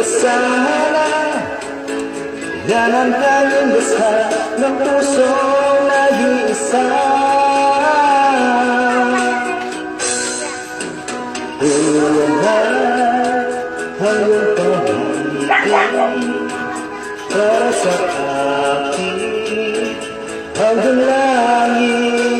magkasala Yan ang tanging basta ng puso nag-iisa Iwanan ang iyong pamangkin Para sa akin Hanggang langit.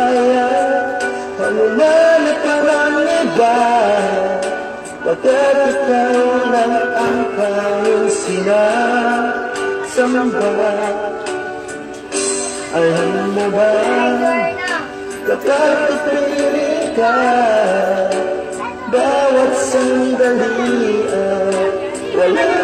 Kung na kaya, panuman at parang iba Pagkat ikaw lang ang kanyang sinasamba Alam mo ba, kapag ipiling ka Bawat sandali ay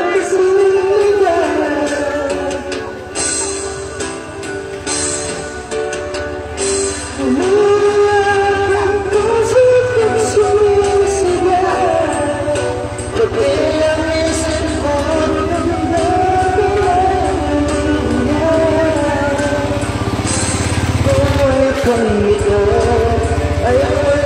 thân nhớ ấy ơi